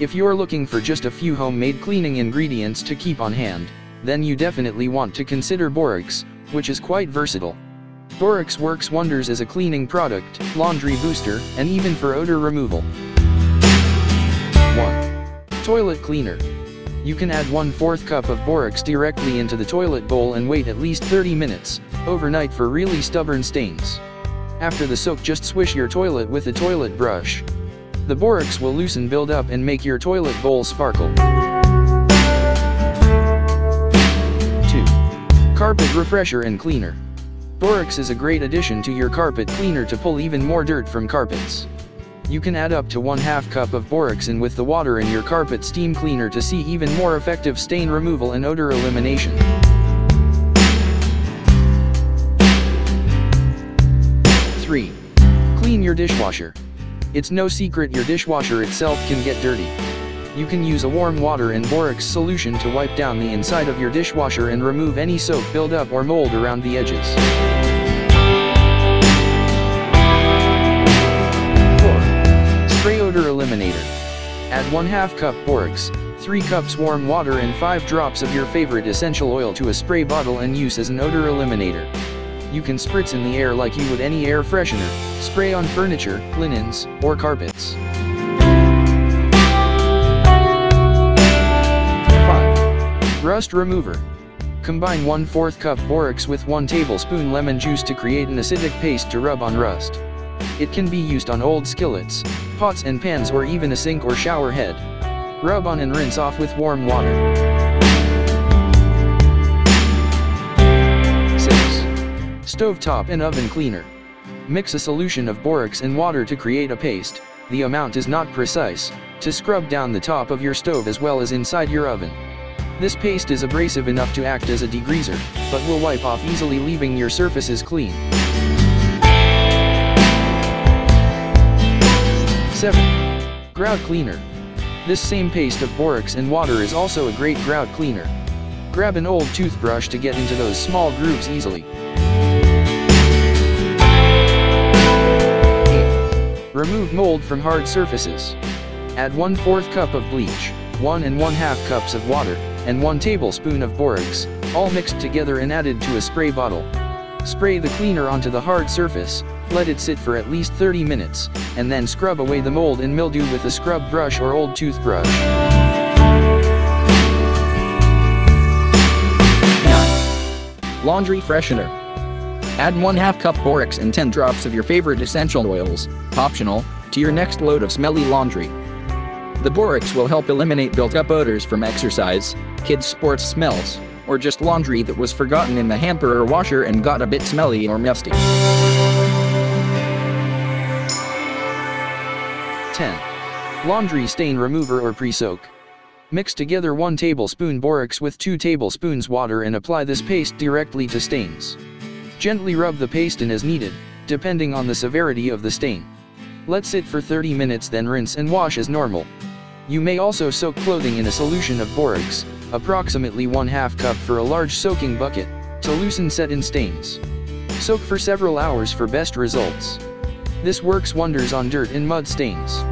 If you're looking for just a few homemade cleaning ingredients to keep on hand, then you definitely want to consider Borax, which is quite versatile. Borax works wonders as a cleaning product, laundry booster, and even for odor removal. 1. Toilet Cleaner. You can add 1 4th cup of borax directly into the toilet bowl and wait at least 30 minutes, overnight for really stubborn stains. After the soak just swish your toilet with a toilet brush. The borax will loosen build up and make your toilet bowl sparkle. 2. Carpet Refresher and Cleaner. Borax is a great addition to your carpet cleaner to pull even more dirt from carpets. You can add up to 1 half cup of borax in with the water in your carpet steam cleaner to see even more effective stain removal and odor elimination. Three. Clean your dishwasher. It's no secret your dishwasher itself can get dirty. You can use a warm water and borax solution to wipe down the inside of your dishwasher and remove any soap buildup or mold around the edges. 4. Spray Odor Eliminator. Add 1 2 cup borax, 3 cups warm water and 5 drops of your favorite essential oil to a spray bottle and use as an odor eliminator. You can spritz in the air like you would any air freshener, spray on furniture, linens, or carpets. 5. Rust Remover. Combine 1 4th cup borax with 1 tablespoon lemon juice to create an acidic paste to rub on rust. It can be used on old skillets, pots and pans or even a sink or shower head. Rub on and rinse off with warm water. Stovetop and Oven Cleaner. Mix a solution of borax and water to create a paste, the amount is not precise, to scrub down the top of your stove as well as inside your oven. This paste is abrasive enough to act as a degreaser, but will wipe off easily leaving your surfaces clean. 7. Grout Cleaner. This same paste of borax and water is also a great grout cleaner. Grab an old toothbrush to get into those small grooves easily. Remove mold from hard surfaces. Add 1 4th cup of bleach, 1 and 1 2 cups of water, and 1 tablespoon of borax, all mixed together and added to a spray bottle. Spray the cleaner onto the hard surface, let it sit for at least 30 minutes, and then scrub away the mold and mildew with a scrub brush or old toothbrush. 9. Laundry freshener. Add 1 2 cup borax and 10 drops of your favorite essential oils, optional, to your next load of smelly laundry. The borax will help eliminate built-up odors from exercise, kids' sports smells, or just laundry that was forgotten in the hamper or washer and got a bit smelly or musty. 10. Laundry stain remover or pre-soak. Mix together 1 tablespoon borax with 2 tablespoons water and apply this paste directly to stains. Gently rub the paste in as needed, depending on the severity of the stain. Let sit for 30 minutes then rinse and wash as normal. You may also soak clothing in a solution of borax, approximately 1 2 cup for a large soaking bucket, to loosen set-in stains. Soak for several hours for best results. This works wonders on dirt and mud stains.